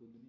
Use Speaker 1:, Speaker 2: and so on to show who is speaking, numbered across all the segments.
Speaker 1: bölümü.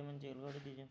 Speaker 2: Payment jail कर दीजिए